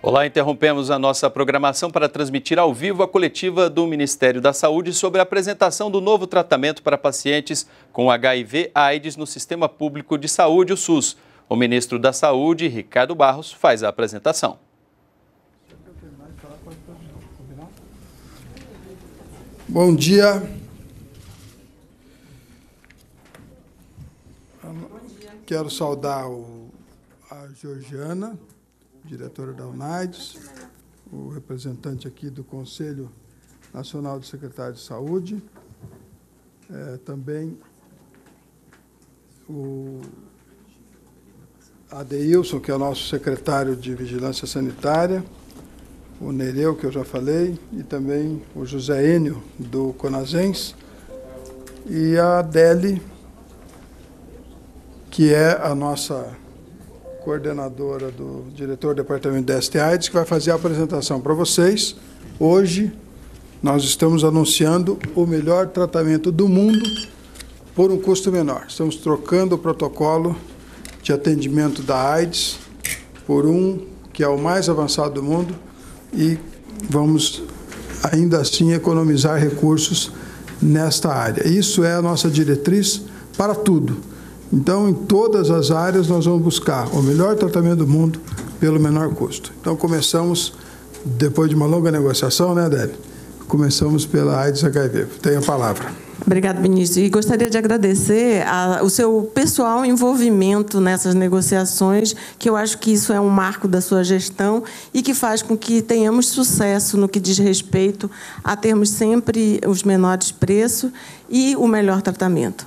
Olá, interrompemos a nossa programação para transmitir ao vivo a coletiva do Ministério da Saúde sobre a apresentação do novo tratamento para pacientes com HIV/AIDS no Sistema Público de Saúde, o SUS. O ministro da Saúde, Ricardo Barros, faz a apresentação. Bom dia. Quero saudar o, a Georgiana, diretora da UNAIDS, o representante aqui do Conselho Nacional do Secretário de Saúde, é, também o Adeilson, que é o nosso secretário de Vigilância Sanitária, o Nereu, que eu já falei, e também o José Enio, do Conazens, e a Adele, que é a nossa coordenadora do diretor do departamento de STAIDS, que vai fazer a apresentação para vocês. Hoje, nós estamos anunciando o melhor tratamento do mundo por um custo menor. Estamos trocando o protocolo de atendimento da AIDS por um que é o mais avançado do mundo e vamos ainda assim economizar recursos nesta área. Isso é a nossa diretriz para tudo. Então, em todas as áreas, nós vamos buscar o melhor tratamento do mundo pelo menor custo. Então, começamos, depois de uma longa negociação, né, Adélio? Começamos pela AIDS HIV. Tenha a palavra. Obrigada, ministro. E gostaria de agradecer a, o seu pessoal envolvimento nessas negociações, que eu acho que isso é um marco da sua gestão e que faz com que tenhamos sucesso no que diz respeito a termos sempre os menores preços e o melhor tratamento.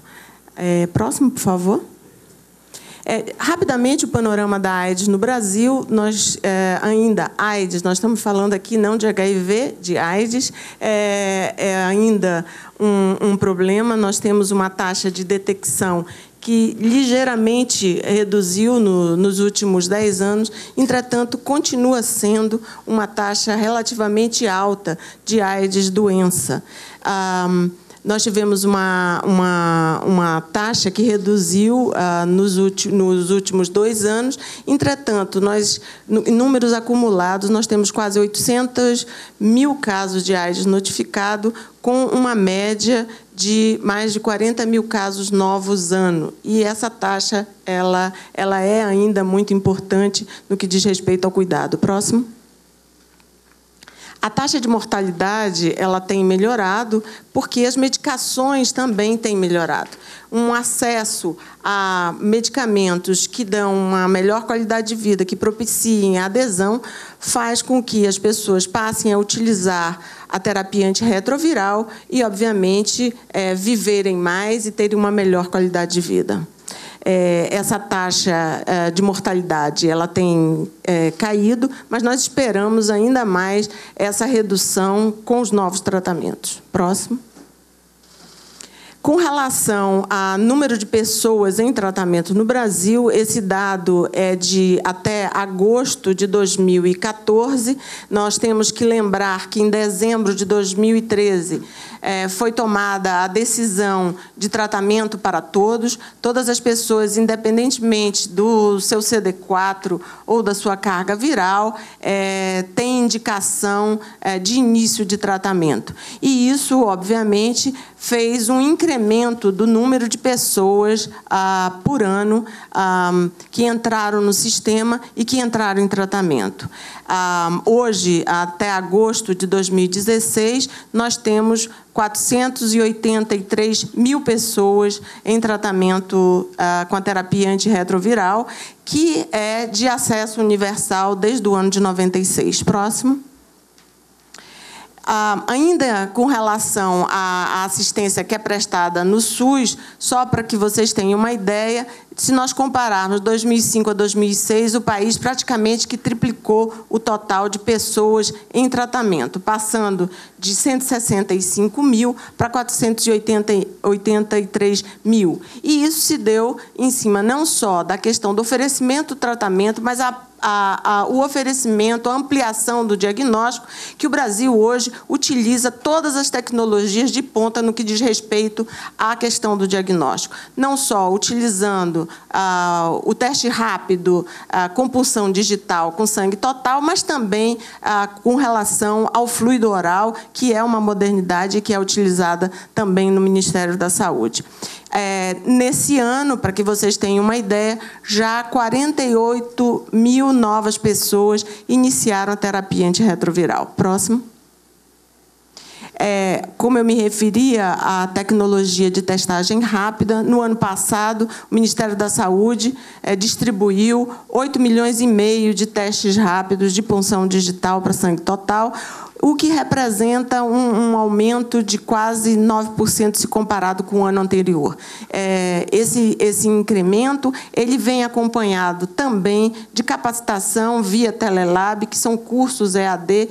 É, próximo, por favor. É, rapidamente, o panorama da AIDS no Brasil, nós é, ainda, AIDS, nós estamos falando aqui não de HIV, de AIDS, é, é ainda um, um problema. Nós temos uma taxa de detecção que ligeiramente reduziu no, nos últimos 10 anos, entretanto, continua sendo uma taxa relativamente alta de AIDS doença. Ah, nós tivemos uma, uma, uma taxa que reduziu ah, nos, nos, últimos dois anos. Entretanto, nós, em números acumulados, nós temos quase 800 mil casos de AIDS notificados, com uma média de mais de 40 mil casos novos ano. E essa taxa ela, ela é ainda muito importante no que diz respeito ao cuidado. Próximo. A taxa de mortalidade ela tem melhorado porque as medicações também têm melhorado. Um acesso a medicamentos que dão uma melhor qualidade de vida, que propiciem a adesão, faz com que as pessoas passem a utilizar a terapia antirretroviral e, obviamente, é, viverem mais e terem uma melhor qualidade de vida é, essa taxa é, de mortalidade ela tem é, caído, mas nós esperamos ainda mais essa redução com os novos tratamentos. Próximo. Com relação ao número de pessoas em tratamento no Brasil, esse dado é de até agosto de 2014. Nós temos que lembrar que em dezembro de 2013 é, foi tomada a decisão de tratamento para todos. Todas as pessoas, independentemente do seu CD4 ou da sua carga viral, é, têm indicação é, de início de tratamento. E isso, obviamente, fez um incremento do número de pessoas ah, por ano ah, que entraram no sistema e que entraram em tratamento. Ah, hoje, até agosto de 2016, nós temos 483 mil pessoas em tratamento ah, com a terapia antirretroviral, que é de acesso universal desde o ano de 96. Próximo. Ah, ainda com relação à assistência que é prestada no SUS, só para que vocês tenham uma ideia, se nós compararmos 2005 a 2006, o país praticamente que triplicou o total de pessoas em tratamento, passando de 165 mil para 483 mil. E isso se deu em cima não só da questão do oferecimento do tratamento, mas a a, a, o oferecimento, a ampliação do diagnóstico, que o Brasil hoje utiliza todas as tecnologias de ponta no que diz respeito à questão do diagnóstico. Não só utilizando ah, o teste rápido, a compulsão digital com sangue total, mas também ah, com relação ao fluido oral, que é uma modernidade que é utilizada também no Ministério da Saúde. É, nesse ano, para que vocês tenham uma ideia, já 48 mil novas pessoas iniciaram a terapia antirretroviral. Próximo. É, como eu me referia à tecnologia de testagem rápida, no ano passado, o Ministério da Saúde é, distribuiu 8 milhões e meio de testes rápidos de punção digital para sangue total, o que representa um, um, aumento de quase 9% se comparado com o ano anterior. É, esse, esse incremento ele vem acompanhado também de capacitação via Telelab, que são cursos EAD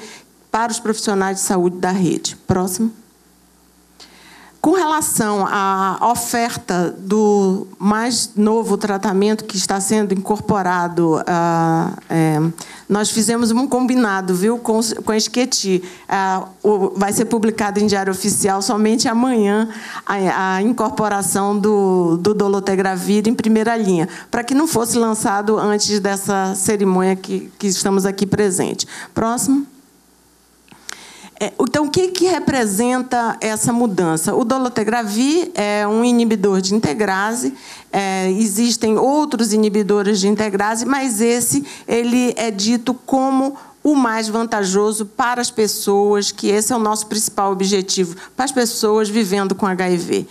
para os profissionais de saúde da rede. Próximo. Com relação à oferta do mais novo tratamento que está sendo incorporado, uh, é, nós fizemos um combinado, viu, com, com a Esqueti. Uh, vai ser publicado em Diário Oficial somente amanhã a, a incorporação do, do dolotegravir em primeira linha, para que não fosse lançado antes dessa cerimônia que, que estamos aqui presente. Próximo. É, então, o que, que representa essa mudança? O dolotegravir é um inibidor de integrase, é, existem outros inibidores de integrase, mas esse ele é dito como o mais vantajoso para as pessoas, que esse é o nosso principal objetivo, para as pessoas vivendo com HIV.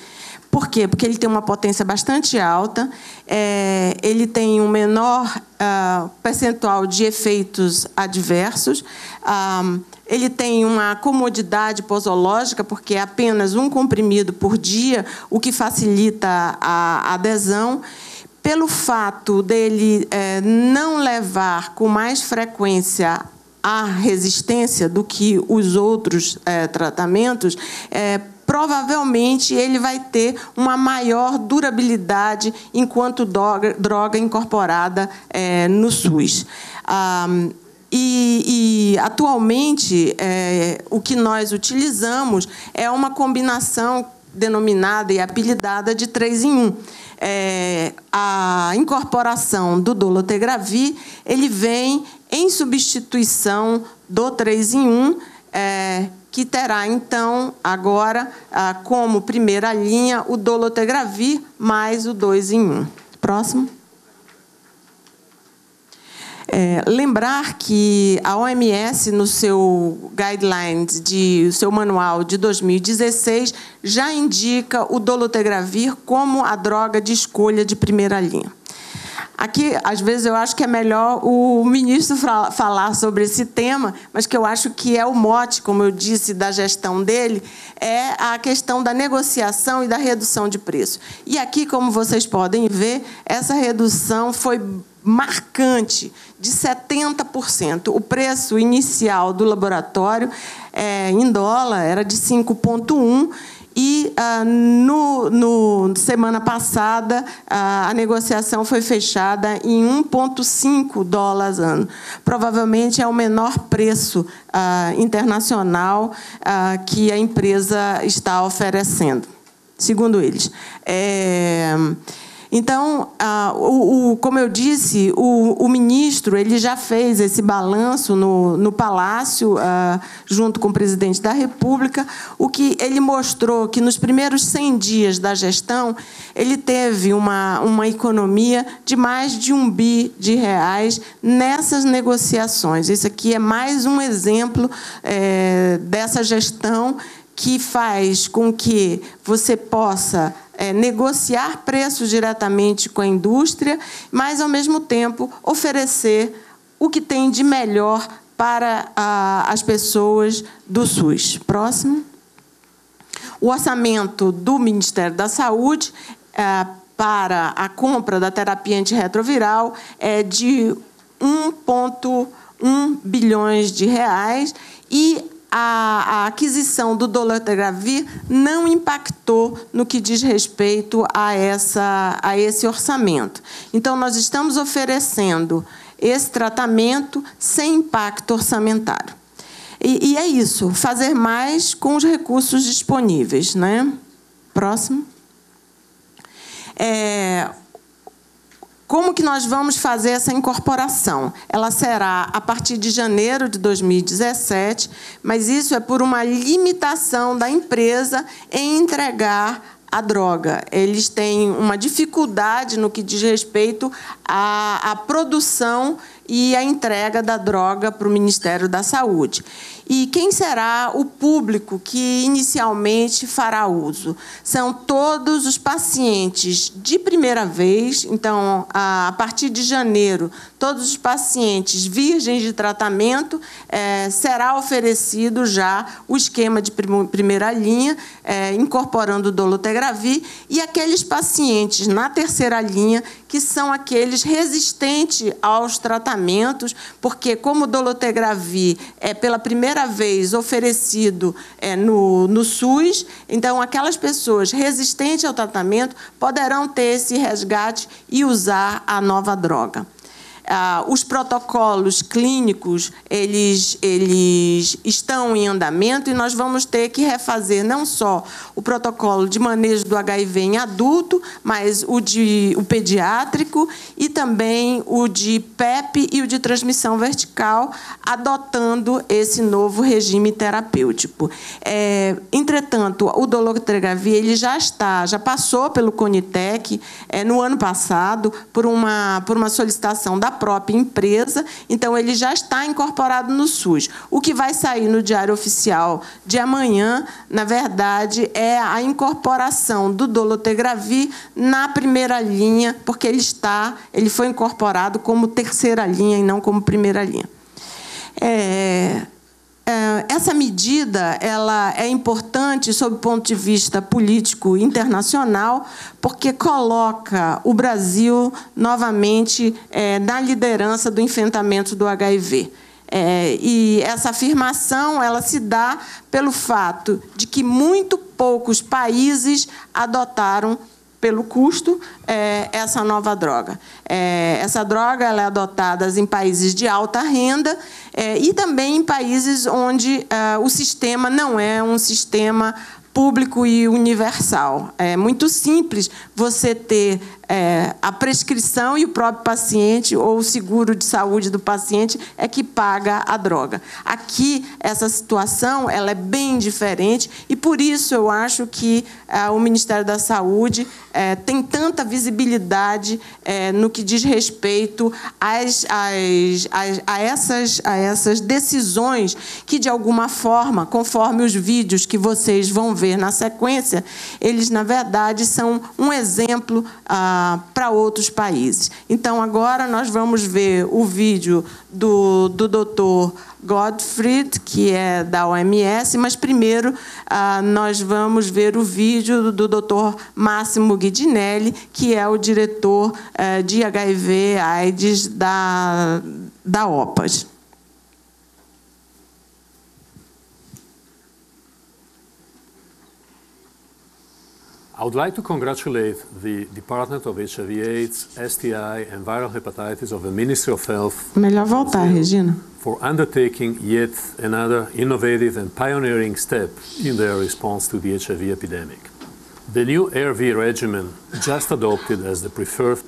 Por quê? Porque ele tem uma potência bastante alta, é, ele tem um menor uh, percentual de efeitos adversos. Uh, ele tem uma comodidade posológica, porque é apenas um comprimido por dia, o que facilita a adesão. Pelo fato dele é, não levar com mais frequência a resistência do que os outros é, tratamentos, é, provavelmente ele vai ter uma maior durabilidade enquanto droga, incorporada é, no SUS. Ah, e, e atualmente, é, o que nós utilizamos é uma combinação denominada e apelidada de 3 em 1. É, a incorporação do dolotegravir ele vem em substituição do 3 em 1, é, que terá, então, agora, ah, como primeira linha, o dolotegravir mais o 2 em 1. Próximo. É, lembrar que a OMS, no seu guidelines, de, o seu manual de 2016, já indica o dolutegravir como a droga de escolha de primeira linha. Aqui, às vezes, eu acho que é melhor o ministro falar sobre esse tema, mas que eu acho que é o mote, como eu disse, da gestão dele, é a questão da negociação e da redução de preço. E aqui, como vocês podem ver, essa redução foi marcante de 70%. O preço inicial do laboratório é, em dólar era de 5,1 e ah, no, no, semana passada ah, a negociação foi fechada em 1,5 dólares ano. Provavelmente é o menor preço ah, internacional ah, que a empresa está oferecendo, segundo eles. É, então, ah, o, o, como eu disse, o, o, ministro ele já fez esse balanço no, no Palácio, ah, junto com o presidente da República, o que ele mostrou que nos primeiros 100 dias da gestão ele teve uma, uma economia de mais de um bi de reais nessas negociações. Isso aqui é mais um exemplo é, dessa gestão que faz com que você possa é, negociar preços diretamente com a indústria, mas, ao mesmo tempo, oferecer o que tem de melhor para as pessoas do SUS. Próximo. O orçamento do Ministério da Saúde é, para a compra da terapia antirretroviral é de 1,1 bilhões de reais e a, aquisição do dolutegravir não impactou no que diz respeito a, essa, a esse orçamento. Então, nós estamos oferecendo esse tratamento sem impacto orçamentário. E, e é isso, fazer mais com os recursos disponíveis. Né? Próximo. É, Como que nós vamos fazer essa incorporação? Ela será a partir de janeiro de 2017, mas isso é por uma limitação da empresa em entregar a droga. Eles têm uma dificuldade no que diz respeito à, à produção e a entrega da droga para o Ministério da Saúde. E quem será o público que inicialmente fará uso? São todos os pacientes de primeira vez, então, a partir de janeiro, todos os pacientes virgens de tratamento é, será oferecido já o esquema de primeira linha, é, incorporando o dolutegravir, e aqueles pacientes na terceira linha, que são aqueles resistentes aos tratamentos, porque como o dolutegravir é pela primeira primeira vez oferecido é, no, no SUS, então aquelas pessoas resistentes ao tratamento poderão ter esse resgate e usar a nova droga. Ah, os protocolos clínicos eles, eles estão em andamento e nós vamos ter que refazer não só o protocolo de manejo do HIV em adulto, mas o de o pediátrico e também o de PEP e o de transmissão vertical, adotando esse novo regime terapêutico. É, entretanto, o dolutegravir ele já está, já passou pelo Conitec é, no ano passado por uma por uma solicitação da própria empresa, então ele já está incorporado no SUS. O que vai sair no Diário Oficial de amanhã, na verdade, é a incorporação do dolutegravir na primeira linha, porque ele está, ele foi incorporado como terceira linha e não como primeira linha. É, essa medida ela é importante sob o ponto de vista político internacional, porque coloca o Brasil novamente é, na liderança do enfrentamento do HIV. É, e essa afirmação ela se dá pelo fato de que muito poucos países adotaram pelo custo é, essa nova droga. É, essa droga é adotada em países de alta renda é, e também em países onde é, o sistema não é um sistema público e universal. É muito simples você ter é, a prescrição e o próprio paciente ou o seguro de saúde do paciente é que paga a droga. Aqui essa situação ela é bem diferente e por isso eu acho que é, o Ministério da Saúde é, tem tanta visibilidade é, no que diz respeito às, às, às, a, essas, a essas decisões que de alguma forma, conforme os vídeos que vocês vão ver na sequência, eles na verdade são um exemplo. Ah, para outros países. Então, agora nós vamos ver o vídeo do, do doutor Gottfried, que é da OMS, mas primeiro ah, nós vamos ver o vídeo do doutor Máximo Guidinelli, que é o diretor eh, de HIV-AIDS da, da OPAS. I would like to congratulate the Department of HIV AIDS, STI and Viral Hepatitis of the Ministry of Health Melhor voltar, Regina. for undertaking yet another innovative and pioneering step in their response to the HIV epidemic. The new ARV regimen, just adopted as the preferred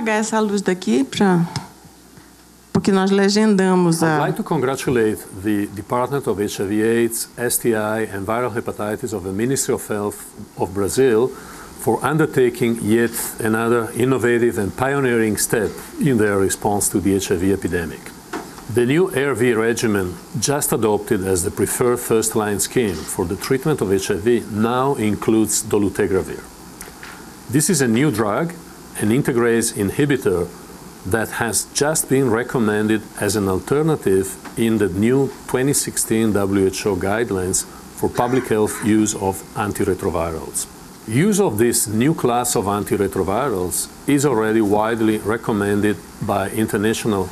apagar essa luz daqui para porque nós legendamos a. I'd like to congratulate the Department of HIV/AIDS, STI and Viral Hepatitis of the Ministry of Health of Brazil for undertaking yet another innovative and pioneering step in their response to the HIV epidemic. The new ARV regimen, just adopted as the preferred first-line scheme for the treatment of HIV, now includes dolutegravir. This is a new drug an integrase inhibitor that has just been recommended as an alternative in the new 2016 WHO guidelines for public health use of antiretrovirals. Use of this new class of antiretrovirals is already widely recommended by international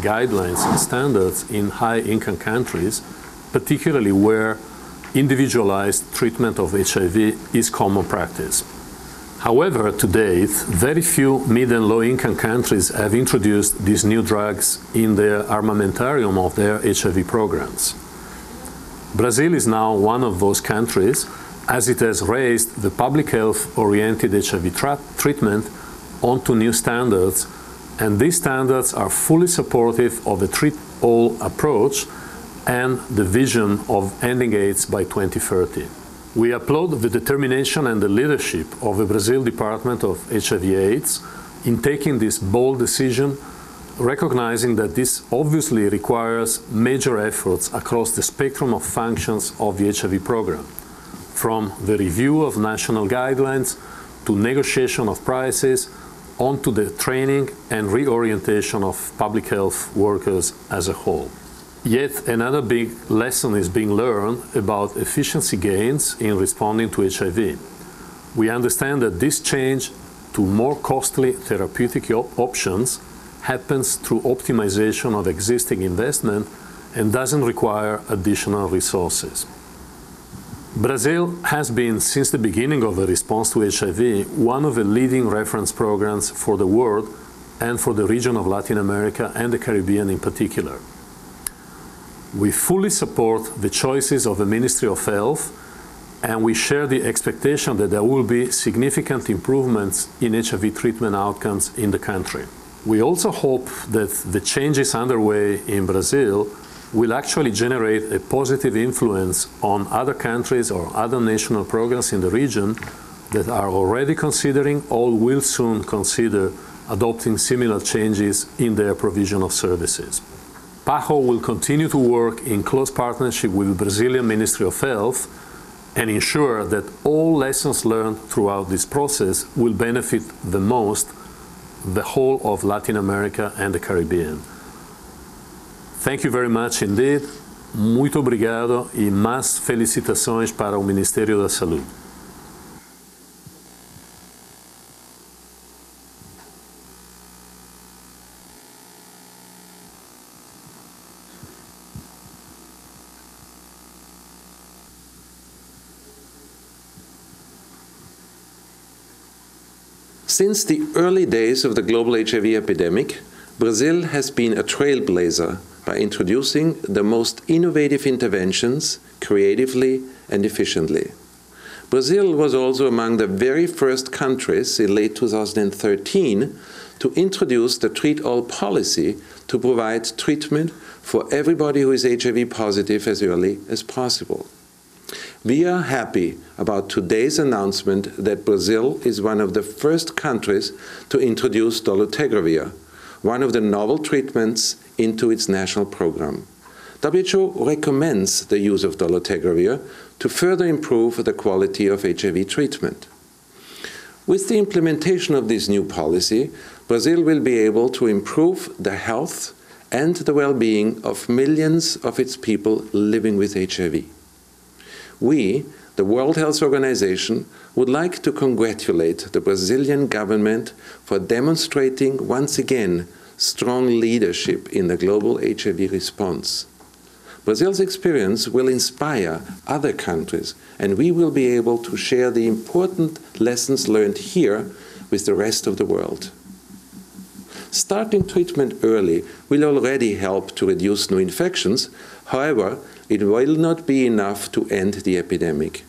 guidelines and standards in high-income countries, particularly where individualized treatment of HIV is common practice. However, to date, very few mid and low income countries have introduced these new drugs in their armamentarium of their HIV programs. Brazil is now one of those countries as it has raised the public health oriented HIV treatment onto new standards, and these standards are fully supportive of the treat all approach and the vision of ending AIDS by 2030. We applaud the determination and the leadership of the Brazil Department of HIV/AIDS in taking this bold decision, recognizing that this obviously requires major efforts across the spectrum of functions of the HIV program, from the review of national guidelines to negotiation of prices, on to the training and reorientation of public health workers as a whole. Yet another big lesson is being learned about efficiency gains in responding to HIV. We understand that this change to more costly therapeutic op- options happens through optimization of existing investment and doesn't require additional resources. Brazil has been, since the beginning of the response to HIV, one of the leading reference programs for the world and for the region of Latin America and the Caribbean in particular. We fully support the choices of the Ministry of Health, and we share the expectation that there will be significant improvements in HIV treatment outcomes in the country. We also hope that the changes underway in Brazil will actually generate a positive influence on other countries or other national programs in the region that are already considering or will soon consider adopting similar changes in their provision of services. PAHO will continue to work in close partnership with the Brazilian Ministry of Health and ensure that all lessons learned throughout this process will benefit the most the whole of Latin America and the Caribbean. Thank you very much indeed. Muito obrigado e mais felicitações para o Ministério da Saúde. Since the early days of the global HIV epidemic, Brazil has been a trailblazer by introducing the most innovative interventions creatively and efficiently. Brazil was also among the very first countries in late 2013 to introduce the treat all policy to provide treatment for everybody who is HIV positive as early as possible. We are happy about today's announcement that Brazil is one of the first countries to introduce dolutegravir, one of the novel treatments, into its national program. WHO recommends the use of dolutegravir to further improve the quality of HIV treatment. With the implementation of this new policy, Brazil will be able to improve the health and the well being of millions of its people living with HIV. We, the World Health Organization, would like to congratulate the Brazilian government for demonstrating once again strong leadership in the global HIV response. Brazil's experience will inspire other countries, and we will be able to share the important lessons learned here with the rest of the world. Starting treatment early will already help to reduce new infections. However, it will not be enough to end the epidemic.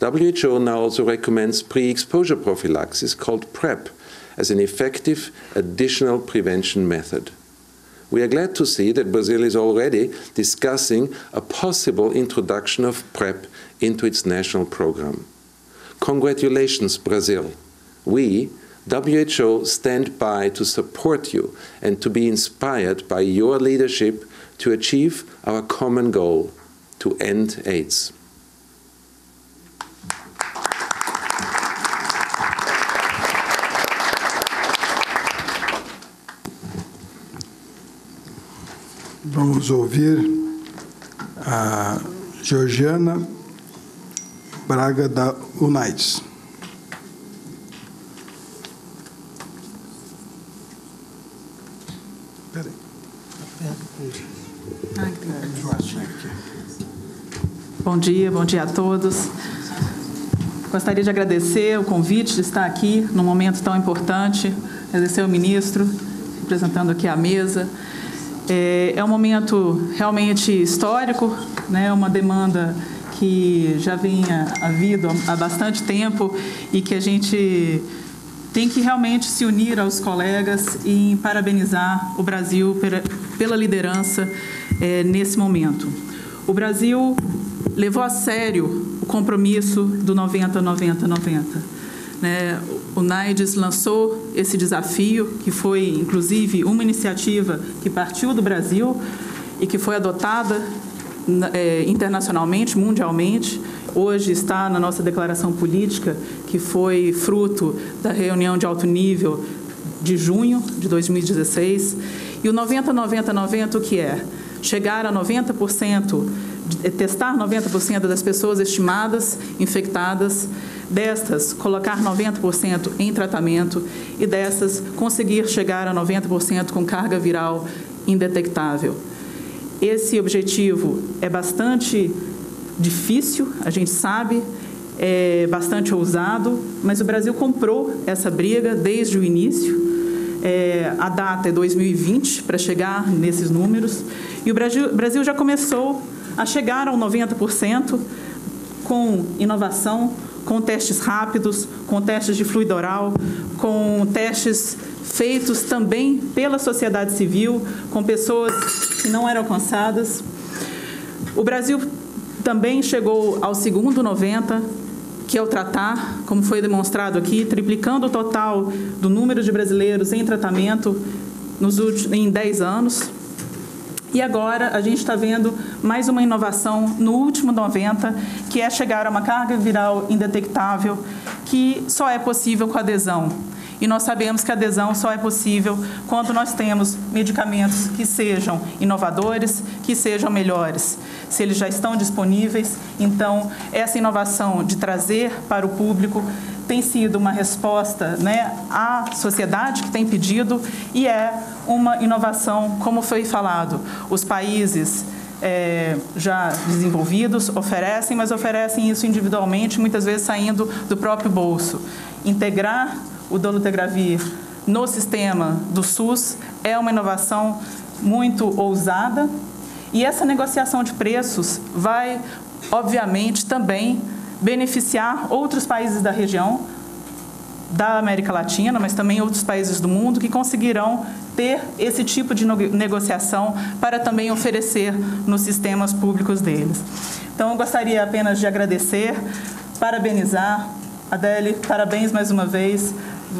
WHO now also recommends pre exposure prophylaxis called PrEP as an effective additional prevention method. We are glad to see that Brazil is already discussing a possible introduction of PrEP into its national program. Congratulations, Brazil. We, WHO, stand by to support you and to be inspired by your leadership to achieve our common goal to end AIDS. Vamos ouvir a Georgiana Braga da Unites. Peraí. Tá Bom dia, bom dia a todos. Gostaria de agradecer o convite de estar aqui num momento tão importante, agradecer ao ministro, representando aqui a mesa. É, é um momento realmente histórico, né, uma demanda que já vinha havido há bastante tempo e que a gente tem que realmente se unir aos colegas e parabenizar o Brasil pela liderança é, nesse momento. O Brasil levou a sério o compromisso do 90-90-90. Né? O NAIDS lançou esse desafio, que foi, inclusive, uma iniciativa que partiu do Brasil e que foi adotada é, internacionalmente, mundialmente. Hoje está na nossa declaração política, que foi fruto da reunião de alto nível de junho de 2016. E o 90-90-90 o que é? Chegar a 90% é testar 90% das pessoas estimadas infectadas, destas colocar 90% em tratamento e dessas conseguir chegar a 90% com carga viral indetectável. Esse objetivo é bastante difícil, a gente sabe, é bastante ousado, mas o Brasil comprou essa briga desde o início. É, a data é 2020 para chegar nesses números e o Brasil, Brasil já começou a chegar ao 90% com inovação, com testes rápidos, com testes de fluido oral, com testes feitos também pela sociedade civil, com pessoas que não eram alcançadas. O Brasil também chegou ao segundo 90, que é o tratar, como foi demonstrado aqui, triplicando o total do número de brasileiros em tratamento nos últimos, em 10 anos. E agora a gente está vendo mais uma inovação no último 90, que é chegar a uma carga viral indetectável, que só é possível com adesão. E nós sabemos que a adesão só é possível quando nós temos medicamentos que sejam inovadores, que sejam melhores. Se eles já estão disponíveis, então essa inovação de trazer para o público tem sido uma resposta né, à sociedade que tem pedido e é uma inovação, como foi falado. Os países é, já desenvolvidos oferecem, mas oferecem isso individualmente, muitas vezes saindo do próprio bolso. Integrar o dolutegravir no sistema do SUS é uma inovação muito ousada e essa negociação de preços vai, obviamente, também beneficiar outros países da região, da América Latina, mas também outros países do mundo que conseguirão ter esse tipo de negociação para também oferecer nos sistemas públicos deles. Então, eu gostaria apenas de agradecer, parabenizar. Adele, parabéns mais uma vez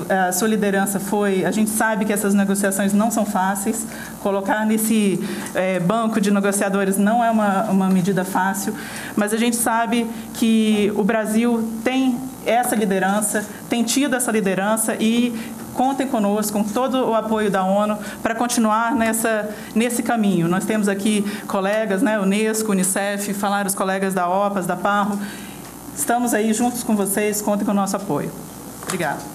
a sua liderança foi. A gente sabe que essas negociações não são fáceis. Colocar nesse é, banco de negociadores não é uma, uma medida fácil, mas a gente sabe que o Brasil tem essa liderança, tem tido essa liderança e contem conosco, com todo o apoio da ONU, para continuar nessa, nesse caminho. Nós temos aqui colegas, né, Unesco, Unicef, falaram os colegas da OPAS, da PARRO. Estamos aí juntos com vocês, contem com o nosso apoio. Obrigada.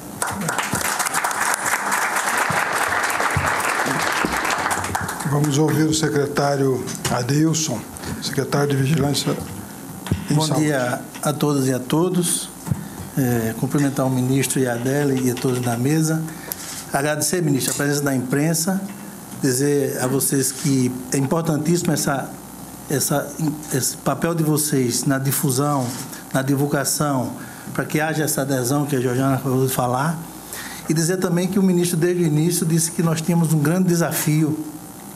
Vamos ouvir o secretário Adilson, secretário de Vigilância em Bom Saúde. dia a todas e a todos. É, cumprimentar o ministro e a Adele e a todos da mesa. Agradecer, ministro, a presença da imprensa. Dizer a vocês que é importantíssimo essa, essa, esse papel de vocês na difusão, na divulgação, para que haja essa adesão que a Georgiana acabou de falar. E dizer também que o ministro, desde o início, disse que nós tínhamos um grande desafio,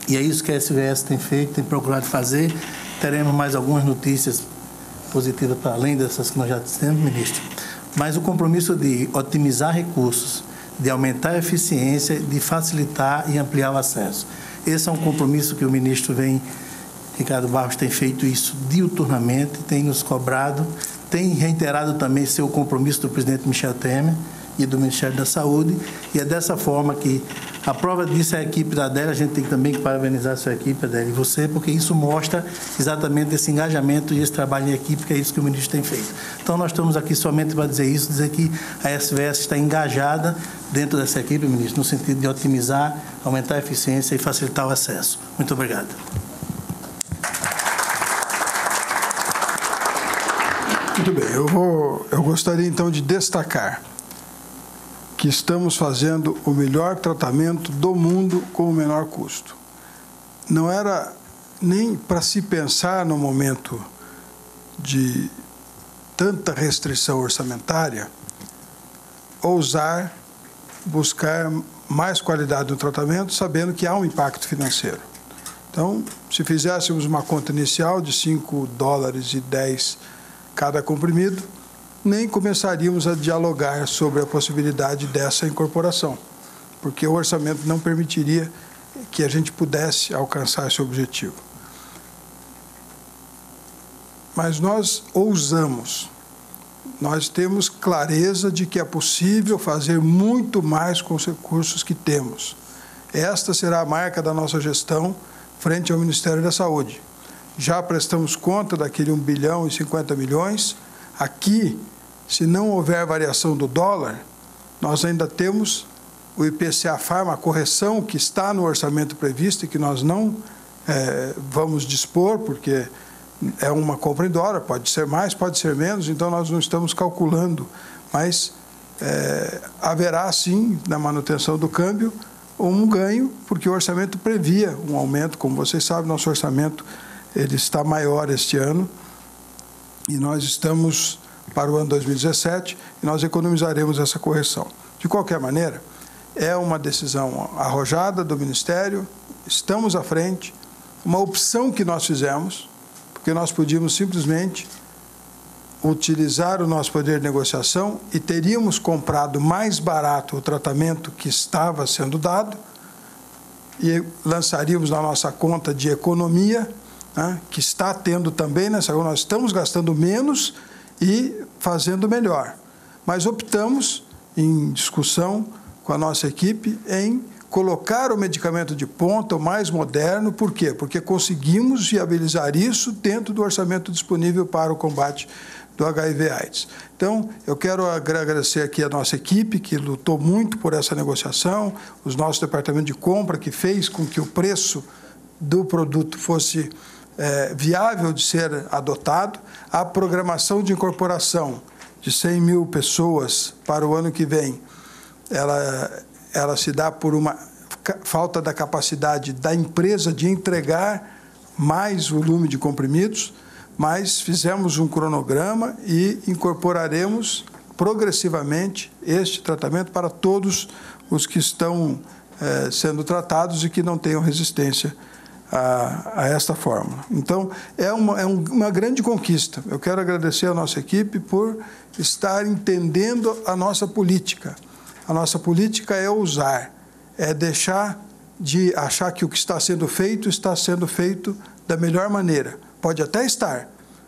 e é isso que a SVS tem feito, tem procurado fazer. Teremos mais algumas notícias positivas para além dessas que nós já temos, ministro. Mas o compromisso de otimizar recursos, de aumentar a eficiência, de facilitar e ampliar o acesso. Esse é um compromisso que o ministro vem, Ricardo Barros, tem feito isso diuturnamente, tem nos cobrado tem reiterado também seu compromisso do presidente Michel Temer e do Ministério da Saúde, e é dessa forma que A prova disso é a equipe da Adélia, a gente tem também que parabenizar a sua equipe, Adélia, e você, porque isso mostra exatamente esse engajamento e esse trabalho em equipe, que é isso que o ministro tem feito. Então, nós estamos aqui somente para dizer isso, dizer que a SVS está engajada dentro dessa equipe, ministro, no sentido de otimizar, aumentar a eficiência e facilitar o acesso. Muito obrigado. Muito bem, eu, vou, eu gostaria então de destacar que estamos fazendo o melhor tratamento do mundo com o menor custo. Não era nem para se pensar no momento de tanta restrição orçamentária, ousar buscar mais qualidade no tratamento, sabendo que há um impacto financeiro. Então, se fizéssemos uma conta inicial de 5 dólares e 10 cada comprimido, nem começaríamos a dialogar sobre a possibilidade dessa incorporação, porque o orçamento não permitiria que a gente pudesse alcançar esse objetivo. Mas nós ousamos, nós temos clareza de que é possível fazer muito mais com os recursos que temos. Esta será a marca da nossa gestão frente ao Ministério da Saúde. Já prestamos conta daquele 1 bilhão e 50 milhões. Aqui se não houver variação do dólar, nós ainda temos o IPCA Farma, a correção que está no orçamento previsto e que nós não é, vamos dispor, porque é uma compra em dólar, pode ser mais, pode ser menos, então nós não estamos calculando, mas é, haverá sim, na manutenção do câmbio, um ganho, porque o orçamento previa um aumento, como vocês sabem, nosso orçamento ele está maior este ano, e nós estamos para o ano 2017 e nós economizaremos essa correção. De qualquer maneira, é uma decisão arrojada do Ministério, estamos à frente, uma opção que nós fizemos, porque nós podíamos simplesmente utilizar o nosso poder de negociação e teríamos comprado mais barato o tratamento que estava sendo dado e lançaríamos na nossa conta de economia, né, que está tendo também nessa. Nós estamos gastando menos e fazendo melhor. Mas optamos, em discussão com a nossa equipe, em colocar o medicamento de ponta, o mais moderno, por quê? Porque conseguimos viabilizar isso dentro do orçamento disponível para o combate do HIV/AIDS. Então, eu quero agradecer aqui a nossa equipe que lutou muito por essa negociação, os nossos departamentos de compra que fez com que o preço do produto fosse é, viável de ser adotado, a programação de incorporação de 100 mil pessoas para o ano que vem, ela, ela se dá por uma falta da capacidade da empresa de entregar mais volume de comprimidos, mas fizemos um cronograma e incorporaremos progressivamente este tratamento para todos os que estão eh, sendo tratados e que não tenham resistência a, a esta fórmula. Então, é uma, é uma grande conquista. Eu quero agradecer a nossa equipe por estar entendendo a nossa política. A nossa política é usar, é deixar de achar que o que está sendo feito está sendo feito da melhor maneira. Pode até estar,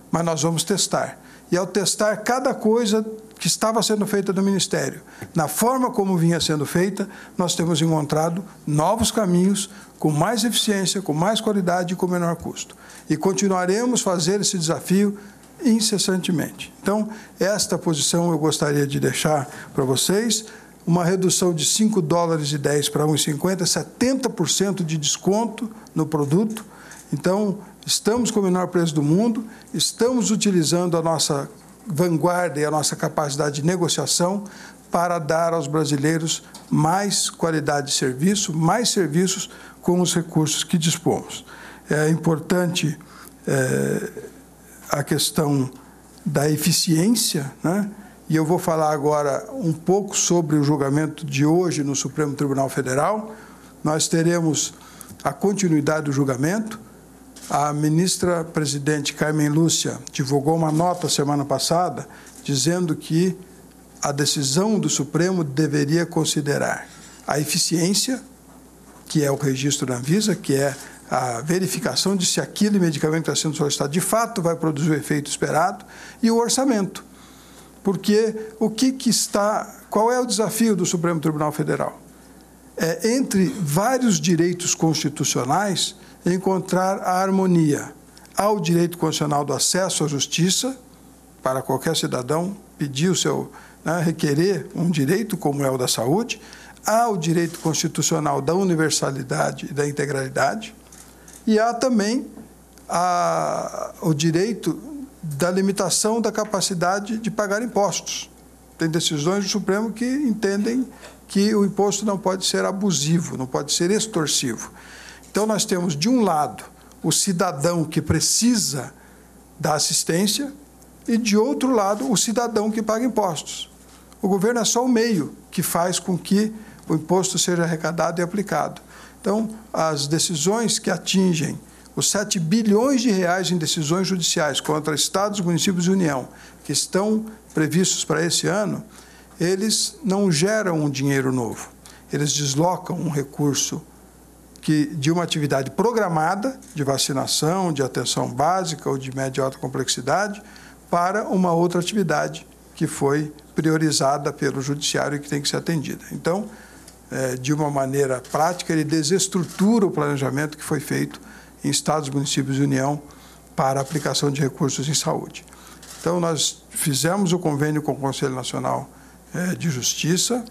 mas nós vamos testar. E ao testar cada coisa que estava sendo feita no Ministério, na forma como vinha sendo feita, nós temos encontrado novos caminhos com mais eficiência, com mais qualidade e com menor custo. E continuaremos a fazer esse desafio incessantemente. Então, esta posição eu gostaria de deixar para vocês. Uma redução de 5 dólares e 10 para 1,50, 70% de desconto no produto. Então, estamos com o menor preço do mundo, estamos utilizando a nossa vanguarda e a nossa capacidade de negociação para dar aos brasileiros mais qualidade de serviço, mais serviços com os recursos que dispomos. É importante é, a questão da eficiência, né? e eu vou falar agora um pouco sobre o julgamento de hoje no Supremo Tribunal Federal. Nós teremos a continuidade do julgamento. A ministra presidente Carmen Lúcia divulgou uma nota semana passada dizendo que a decisão do Supremo deveria considerar a eficiência, que é o registro da Anvisa, que é a verificação de se aquele medicamento que está sendo solicitado de fato vai produzir o efeito esperado, e o orçamento. Porque o que, que está. Qual é o desafio do Supremo Tribunal Federal? é, entre vários direitos constitucionais, encontrar a harmonia. Há o direito constitucional do acesso à justiça, para qualquer cidadão pedir o seu, né, requerer um direito, como é o da saúde. Há o direito constitucional da universalidade e da integralidade. E há também a, o direito da limitação da capacidade de pagar impostos. Tem decisões do Supremo que entendem que o imposto não pode ser abusivo, não pode ser extorsivo. Então, nós temos, de um lado, o cidadão que precisa da assistência, e, de outro lado, o cidadão que paga impostos. O governo é só o meio que faz com que o imposto seja arrecadado e aplicado. Então, as decisões que atingem os 7 bilhões de reais em decisões judiciais contra estados, municípios e União, que estão previstos para esse ano, eles não geram um dinheiro novo. Eles deslocam um recurso que, de uma atividade programada de vacinação, de atenção básica ou de média e alta complexidade, para uma outra atividade que foi priorizada pelo judiciário e que tem que ser atendida. Então, de uma maneira prática, ele desestrutura o planejamento que foi feito em estados, municípios e União para aplicação de recursos em saúde. Então, nós fizemos o convênio com o Conselho Nacional é, de Justiça,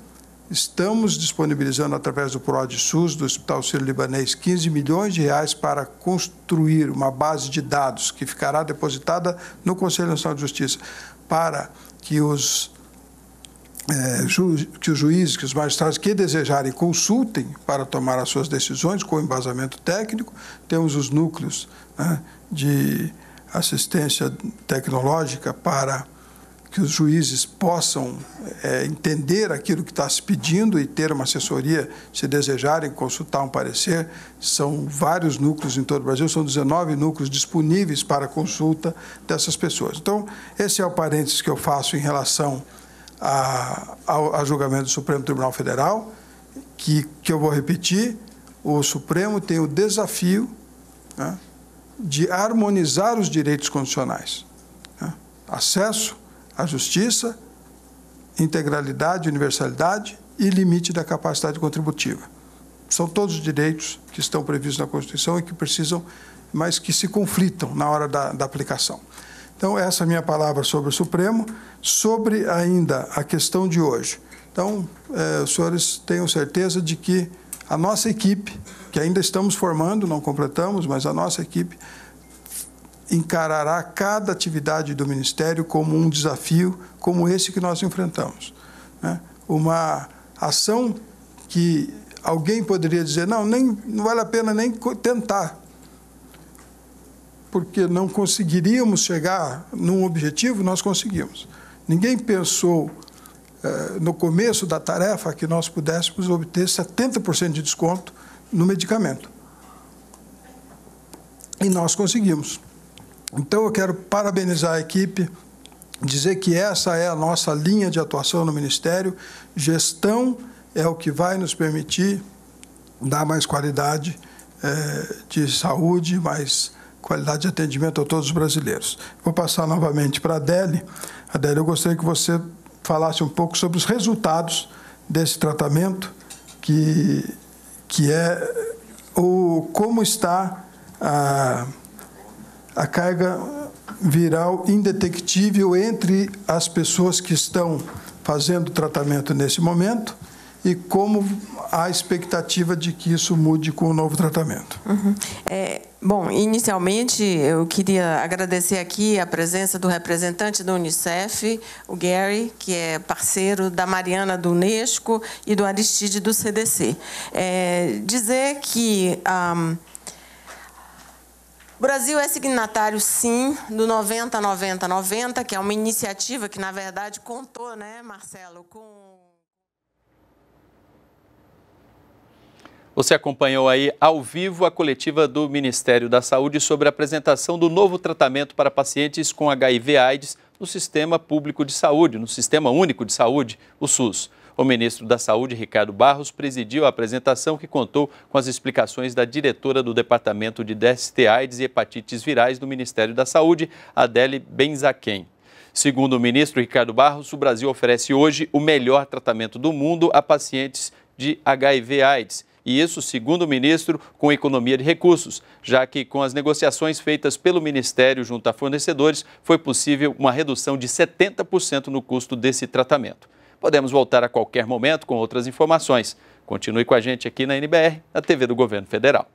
estamos disponibilizando através do PROD SUS, do Hospital Sírio-Libanês, 15 milhões de reais para construir uma base de dados que ficará depositada no Conselho Nacional de Justiça para que os é, ju, que os juízes, que os magistrados que desejarem consultem para tomar as suas decisões com embasamento técnico. Temos os núcleos né, de assistência tecnológica para que os juízes possam é, entender aquilo que está se pedindo e ter uma assessoria, se desejarem consultar um parecer. São vários núcleos em todo o Brasil, são 19 núcleos disponíveis para consulta dessas pessoas. Então, esse é o parênteses que eu faço em relação a, a, a julgamento do Supremo Tribunal Federal, que, que eu vou repetir, o Supremo tem o desafio né, de harmonizar os direitos constitucionais. Né, acesso à justiça, integralidade, universalidade e limite da capacidade contributiva. São todos os direitos que estão previstos na Constituição e que precisam, mas que se conflitam na hora da, da aplicação. Então, essa é a minha palavra sobre o Supremo. Sobre ainda a questão de hoje. Então, eh, senhores tenham certeza de que a nossa equipe, que ainda estamos formando, não completamos, mas a nossa equipe encarará cada atividade do Ministério como um desafio, como esse que nós enfrentamos. Né? Uma ação que alguém poderia dizer, não, nem, não vale a pena nem tentar, porque não conseguiríamos chegar num objetivo, nós conseguimos. Ninguém pensou eh, no começo da tarefa que nós pudéssemos obter 70% de desconto no medicamento. E nós conseguimos. Então eu quero parabenizar a equipe, dizer que essa é a nossa linha de atuação no Ministério. Gestão é o que vai nos permitir dar mais qualidade eh, de saúde, mais qualidade de atendimento a todos os brasileiros. Vou passar novamente para a Adele. Adele, eu gostaria que você falasse um pouco sobre os resultados desse tratamento, que, que é o, como está a, a carga viral indetectível entre as pessoas que estão fazendo tratamento nesse momento e como há expectativa de que isso mude com o novo tratamento. Uhum. É, bom, inicialmente eu queria agradecer aqui a presença do representante da Unicef, o Gary, que é parceiro da Mariana do Unesco e do Aristide do CDC. É, dizer que um, o Brasil é signatário, sim, do 90 90 90, que é uma iniciativa que, na verdade, contou, né, Marcelo, com Você acompanhou aí ao vivo a coletiva do Ministério da Saúde sobre a apresentação do novo tratamento para pacientes com HIV/AIDS no Sistema Público de Saúde, no Sistema Único de Saúde, o SUS. O ministro da Saúde, Ricardo Barros, presidiu a apresentação que contou com as explicações da diretora do Departamento de DST, AIDS e Hepatites Virais do Ministério da Saúde, Adele Benzaquem. Segundo o ministro Ricardo Barros, o Brasil oferece hoje o melhor tratamento do mundo a pacientes de HIV/AIDS. E isso, segundo o ministro, com economia de recursos, já que com as negociações feitas pelo Ministério junto a fornecedores, foi possível uma redução de 70% no custo desse tratamento. Podemos voltar a qualquer momento com outras informações. Continue com a gente aqui na NBR, na TV do Governo Federal.